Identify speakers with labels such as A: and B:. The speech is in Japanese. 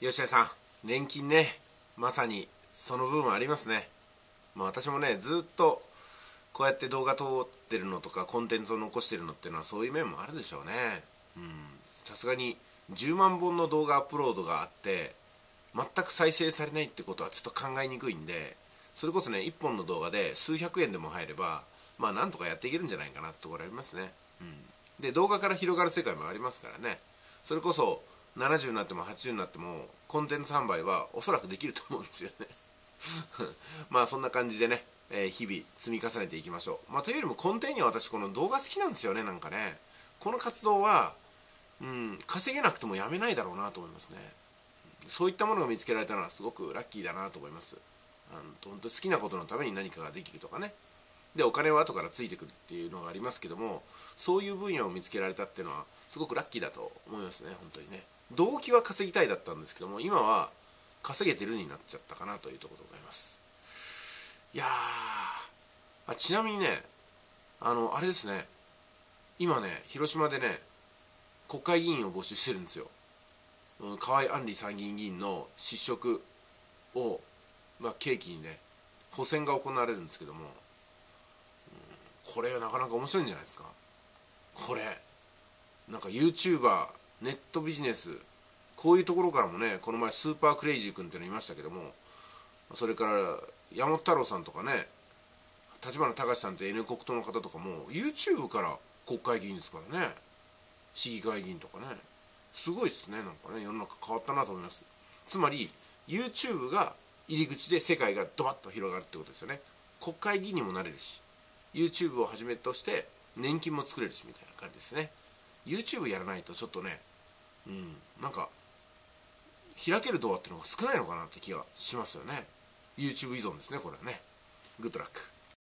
A: 吉田さん年金ねまさにその部分ありますね。まあ私もねずっとこうやって動画撮ってるのとかコンテンツを残してるのっていうのはそういう面もあるでしょうね。うん。さすがに10万本の動画アップロードがあって全く再生されないってことはちょっと考えにくいんでそれこそね1本の動画で数百円でも入ればまあなんとかやっていけるんじゃないかなってところありますね、うん、で動画から広がる世界もありますからね。それこそ70になっても80になってもコンテンツ販売はおそらくできると思うんですよね。まあそんな感じでね、えー、日々積み重ねていきましょう。まあというよりも根底には私この動画好きなんですよねなんかね。この活動はうん稼げなくてもやめないだろうなと思いますね。そういったものが見つけられたのはすごくラッキーだなと思います。あの本当好きなことのために何かができるとかね。でお金は後からついてくるっていうのがありますけどもそういう分野を見つけられたっていうのはすごくラッキーだと思いますね本当にね。動機は稼ぎたいだったんですけども今は稼げてるになっちゃったかなというところでございます。いやあちなみにねあのあれですね。今ね広島でね国会議員を募集してるんですよ、うん、河合案里参議院議員の失職を、まあ、契機にね補選が行われるんですけども、うん、これはなかなか面白いんじゃないですか。これなんか YouTuber ネットビジネス。こういうところからもねこの前スーパークレイジー君っていうのいましたけどもそれから山本太郎さんとかね立花隆さんって N 国党の方とかも YouTube から国会議員ですからね市議会議員とかねすごいですねなんかね世の中変わったなと思います。つまり YouTube が入り口で世界がドバッと広がるってことですよね。国会議員にもなれるし YouTube をはじめとして年金も作れるしみたいな感じですね。YouTube やらないとちょっとねうんなんか開けるドアっていうのが少ないのかなって気がしますよね。YouTube 依存ですねこれはね。グッドラック